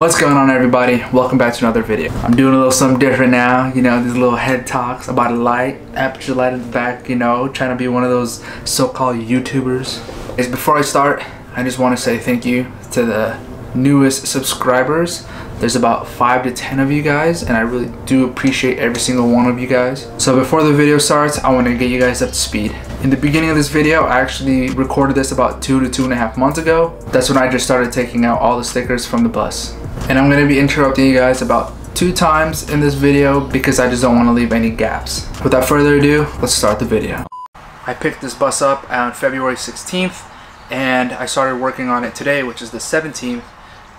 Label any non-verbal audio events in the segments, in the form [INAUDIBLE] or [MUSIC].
What's going on everybody? Welcome back to another video. I'm doing a little something different now, you know, these little head talks about a light, Aputure light in the back, you know, trying to be one of those so-called YouTubers. Is before I start, I just want to say thank you to the newest subscribers. There's about 5 to 10 of you guys and I really do appreciate every single one of you guys. So before the video starts, I want to get you guys up to speed. In the beginning of this video, I actually recorded this about two to two and a half months ago. That's when I just started taking out all the stickers from the bus. And I'm to be interrupting you guys about two times in this video because I just don't want to leave any gaps. Without further ado, let's start the video. I picked this bus up on February 16th and I started working on it today, which is the 17th.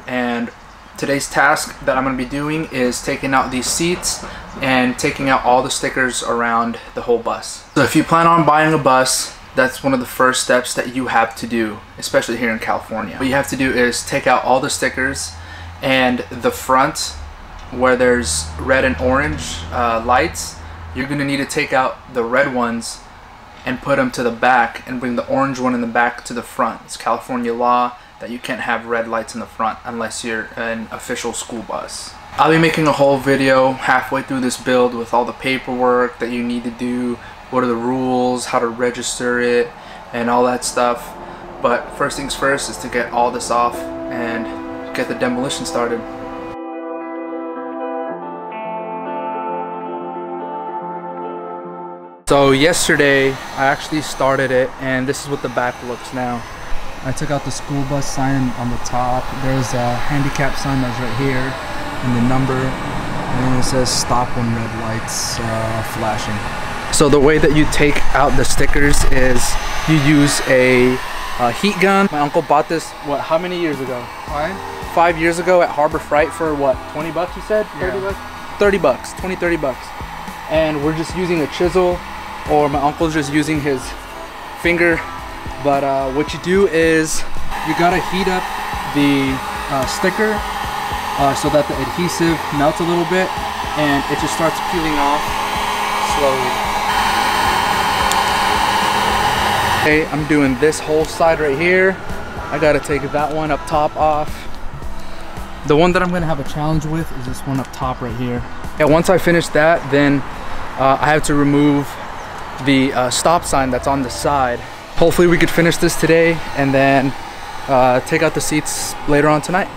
And today's task that I'm going to be doing is taking out these seats and taking out all the stickers around the whole bus. So if you plan on buying a bus, that's one of the first steps that you have to do, especially here in California. What you have to do is take out all the stickers and the front where there's red and orange uh, lights you're gonna need to take out the red ones and put them to the back and bring the orange one in the back to the front. It's California law that you can't have red lights in the front unless you're an official school bus. I'll be making a whole video halfway through this build with all the paperwork that you need to do what are the rules how to register it and all that stuff. But first things first is to get all this off and get the demolition started. So yesterday I actually started it and this is what the back looks now. I took out the school bus sign on the top. There's a handicap sign that's right here and the number and then it says stop when red lights uh, flashing. So the way that you take out the stickers is you use a, a heat gun. My uncle bought this, what, how many years ago? Five? five years ago at Harbor Freight for what, 20 bucks you said? 30 yeah. bucks? 30 bucks, 20, 30 bucks. And we're just using a chisel or my uncle's just using his finger. But uh, what you do is you gotta heat up the uh, sticker uh, so that the adhesive melts a little bit and it just starts peeling off slowly. Okay, I'm doing this whole side right here. I gotta take that one up top off the one that I'm gonna have a challenge with is this one up top right here. Yeah, once I finish that, then uh, I have to remove the uh, stop sign that's on the side. Hopefully we could finish this today and then uh, take out the seats later on tonight.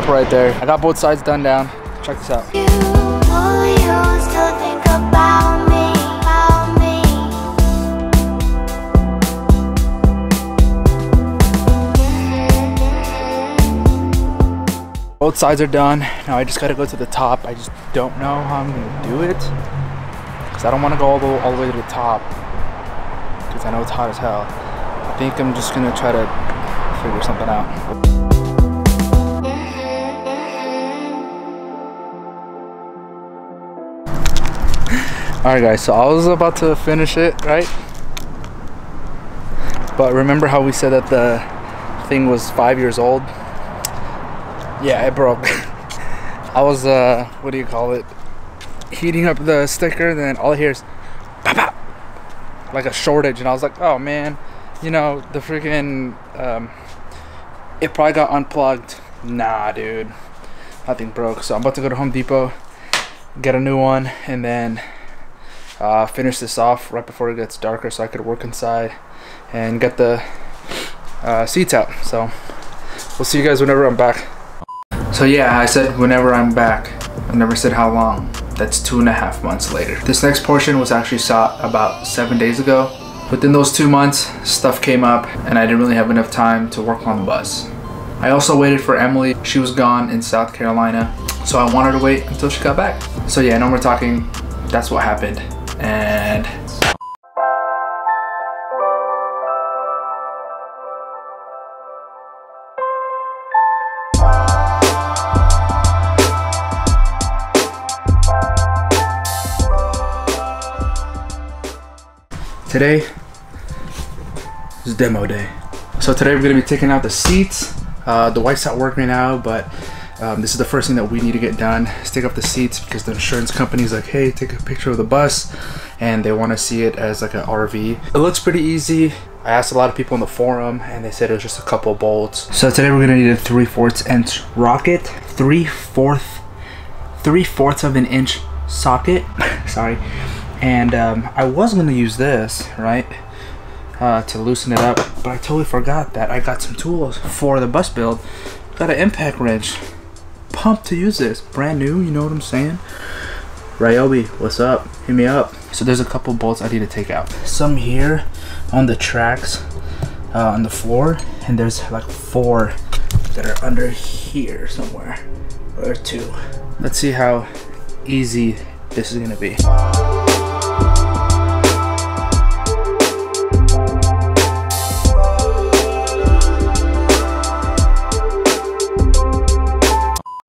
Grandpa right there. I got both sides done down. Check this out. Both sides are done. Now I just gotta go to the top. I just don't know how I'm gonna do it. Cause I don't wanna go all the, all the way to the top. Cause I know it's hot as hell. I think I'm just gonna try to figure something out. Alright guys, so I was about to finish it, right? But remember how we said that the thing was five years old? Yeah, it broke. [LAUGHS] I was, uh, what do you call it? Heating up the sticker, then all I hear is pop, pop, like a shortage. And I was like, oh man, you know, the freaking, um, it probably got unplugged. Nah, dude, nothing broke. So I'm about to go to Home Depot, get a new one, and then uh, finish this off right before it gets darker so I could work inside and get the uh, seats out. So we'll see you guys whenever I'm back. So yeah, I said whenever I'm back. I never said how long. That's two and a half months later. This next portion was actually shot about seven days ago. Within those two months, stuff came up and I didn't really have enough time to work on the bus. I also waited for Emily. She was gone in South Carolina. So I wanted to wait until she got back. So yeah, no more talking. That's what happened. And today is demo day. So today we're gonna be taking out the seats. Uh, the white's not working right now, but um, this is the first thing that we need to get done take off the seats because the insurance company is like, hey, take a picture of the bus and they want to see it as like an RV. It looks pretty easy. I asked a lot of people in the forum and they said it was just a couple bolts. So today we're gonna need a 3 fourths inch rocket, 3 fourth, 3 fourths of an inch socket, [LAUGHS] sorry. And um, I was gonna use this, right? uh, to loosen it up. But I totally forgot that I got some tools for the bus build. Got an impact wrench. Pumped to use this. Brand new, you know what I'm saying? Ryobi, what's up? Hit me up. So there's a couple bolts I need to take out. Some here on the tracks uh, on the floor. And there's like four that are under here somewhere. Or two. Let's see how easy this is gonna be.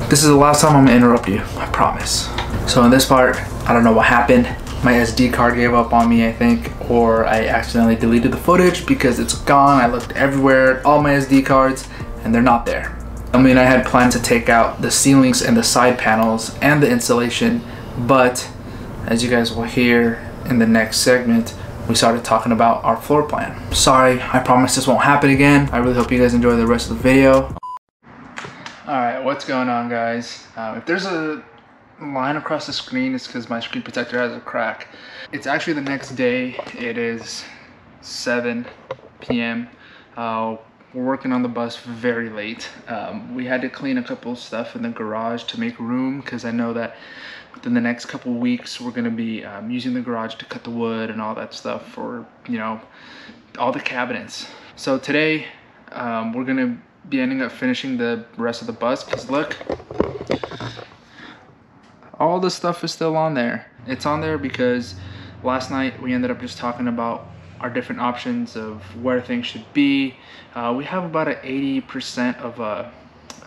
This is the last time I'm gonna interrupt you, I promise. So in this part, I don't know what happened. My SD card gave up on me, I think, or I accidentally deleted the footage because it's gone. I looked everywhere, all my SD cards, and they're not there. I mean, I had planned to take out the ceilings and the side panels and the insulation, but as you guys will hear in the next segment, we started talking about our floor plan. Sorry, I promise this won't happen again. I really hope you guys enjoy the rest of the video. Alright, what's going on guys? Um, if there's a line across the screen, it's because my screen protector has a crack. It's actually the next day. It is 7 p.m. Uh, we're working on the bus very late. Um, we had to clean a couple of stuff in the garage to make room because I know that within the next couple weeks we're going to be um, using the garage to cut the wood and all that stuff for, you know, all the cabinets. So today um, we're going to be ending up finishing the rest of the bus because look all the stuff is still on there. It's on there because last night we ended up just talking about our different options of where things should be. Uh, we have about an 80% of a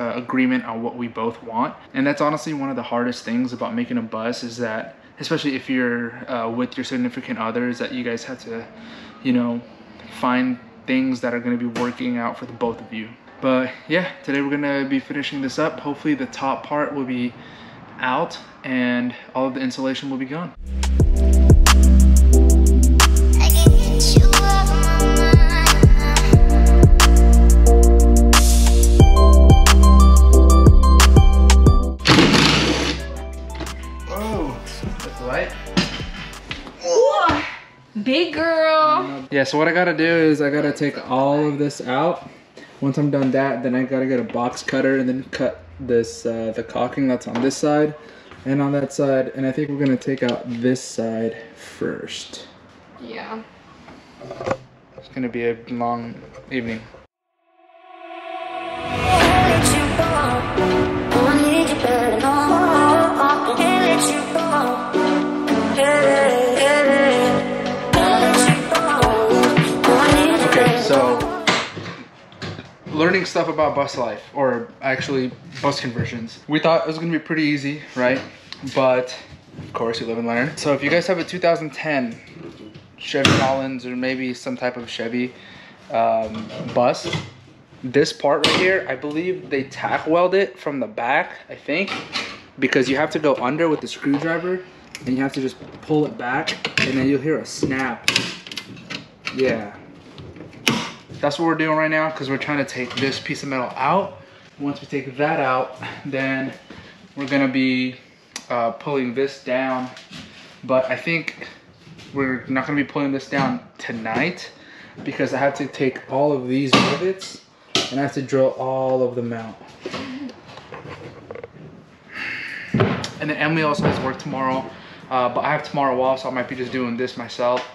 uh, agreement on what we both want. And that's honestly one of the hardest things about making a bus is that especially if you're uh, with your significant others that you guys have to you know find things that are going to be working out for the both of you but yeah, today we're gonna be finishing this up. Hopefully the top part will be out and all of the insulation will be gone. Oh, that's the light. Big girl. Yeah, so what I gotta do is I gotta take all of this out once I'm done that, then I gotta get a box cutter and then cut this, uh, the caulking that's on this side and on that side. And I think we're gonna take out this side first. Yeah. It's gonna be a long evening. Stuff about bus life, or actually bus conversions. We thought it was gonna be pretty easy, right? But of course you live and learn. So if you guys have a 2010 Chevy Collins or maybe some type of Chevy um, bus, this part right here, I believe they tack weld it from the back, I think, because you have to go under with the screwdriver and you have to just pull it back and then you'll hear a snap. Yeah, that's what we're doing right now because we're trying to take this piece of metal out. Once we take that out, then we're gonna be uh, pulling this down. But I think we're not gonna be pulling this down tonight. because I have to take all of these rivets and I have to drill all of them out. And then Emily also has work tomorrow, uh, but I have tomorrow off, so I might be just doing this myself.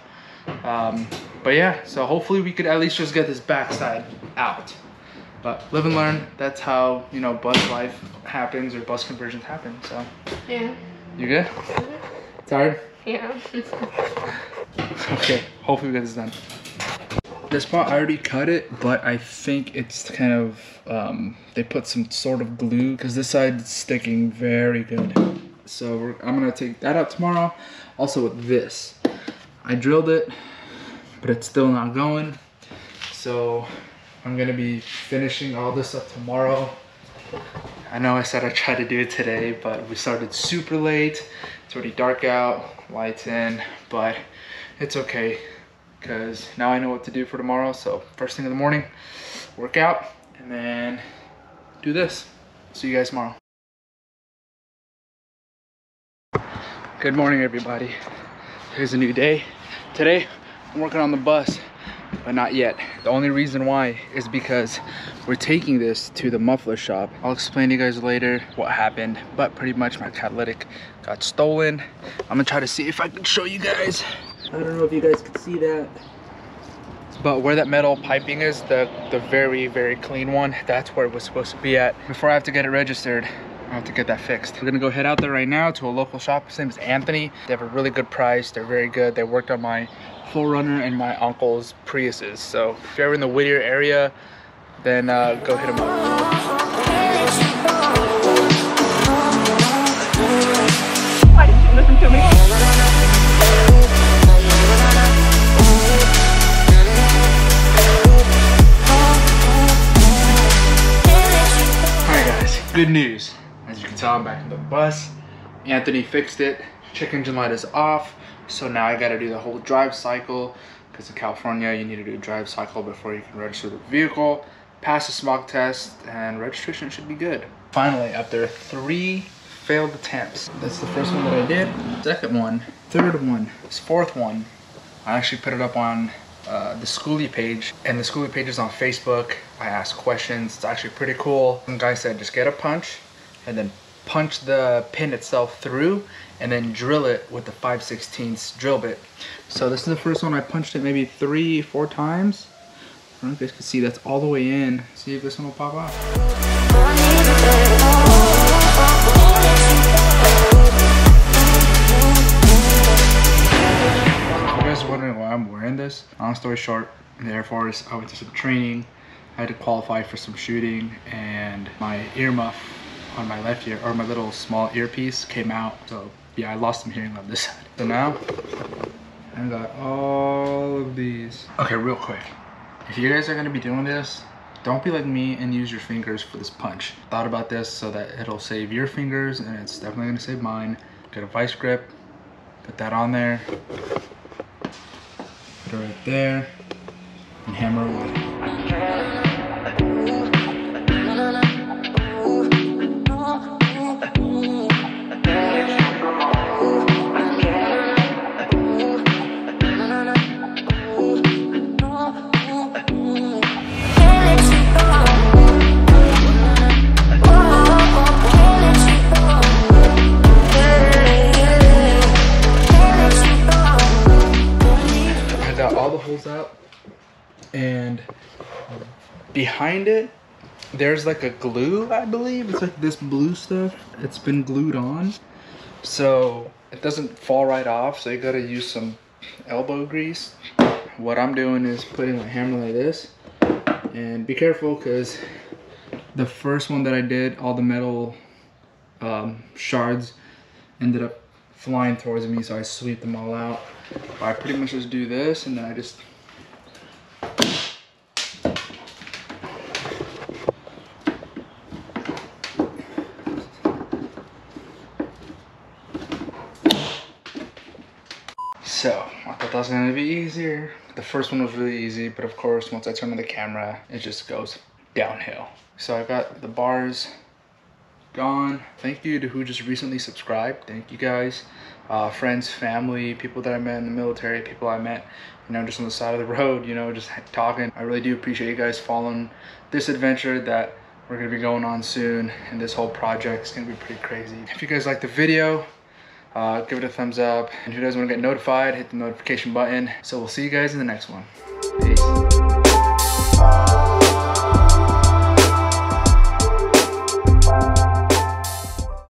Um, but yeah, so hopefully we could at least just get this backside out. But live and learn, that's how, you know, bus life happens or bus conversions happen, so. Yeah. You good? Tired? Yeah. [LAUGHS] Okay, hopefully we get this done. This part, I already cut it, but I think it's kind of, um, they put some sort of glue because this side is sticking very good. So we're, I'm gonna take that out tomorrow. Also with this, I drilled it, but it's still not going. So I'm gonna be finishing all this up tomorrow. I know I said I'd try to do it today, but we started super late. It's already dark out, lights in, but it's okay because now I know what to do for tomorrow. So first thing in the morning, work out and then do this. See you guys tomorrow. Good morning, everybody. Here's a new day. Today, I'm working on the bus, but not yet. The only reason why is because we're taking this to the muffler shop. I'll explain to you guys later what happened, but pretty much my catalytic got stolen. I'm gonna try to see if I can show you guys. I don't know if you guys can see that. But where that metal piping is, the, the very, very clean one, that's where it was supposed to be at. Before I have to get it registered, I have to get that fixed. We're gonna go head out there right now to a local shop. His name is Anthony. They have a really good price. They're very good. They worked on my 4Runner and my uncle's Priuses. So if you're ever in the Whittier area, then uh, go hit them up. Why didn't you listen to me? Alright guys, good news. I'm back in the bus. Anthony fixed it. Check engine light is off. So now I gotta do the whole drive cycle. Because in California, you need to do a drive cycle before you can register the vehicle. Pass the smog test and registration should be good. Finally, after three failed attempts. That's the first one that I did. Second one, third one, this fourth one. I actually put it up on uh, the Skoolie page, and the Skoolie page is on Facebook. I ask questions. It's actually pretty cool. Some guy said just get a punch, and then punch the pin itself through, and then drill it with the 5 16 drill bit. So this is the first one. I punched it maybe three, four times. I don't know if you guys can see that's all the way in. See if this one will pop off. You guys are wondering why I'm wearing this, long story short, in the Air Force, I went to some training. I had to qualify for some shooting, and my earmuff on my left ear, or my little small earpiece, came out. So yeah, I lost some hearing on this side. So now, I got all of these. Okay, real quick. If you guys are gonna be doing this, don't be like me and use your fingers for this punch. Thought about this so that it'll save your fingers and it's definitely gonna save mine. Get a vice grip, put that on there, put it right there, and hammer away. All the holes out and behind it there's like a glue I believe. It's like this blue stuff. It's been glued on. So it doesn't fall right off so you gotta use some elbow grease. What I'm doing is putting a hammer like this. And be careful because the first one that I did all the metal um, shards ended up flying towards me so I sweep them all out I pretty much just do this and then I just So, I thought that was gonna be easier. The first one was really easy, but of course, once I turn on the camera, it just goes downhill. So I got the bars gone. Thank you to who just recently subscribed. Thank you guys. uh, friends, family, people that I met in the military, people I met, you know, just on the side of the [LAUGHS] road, you know, just talking. I really do appreciate you guys following this adventure that we're gonna be going on soon, and this whole project is gonna be pretty crazy. If you guys like the video, uh, give it a thumbs up. And you guys wanna get notified, hit the notification button. So we'll see you guys in the next one. Peace.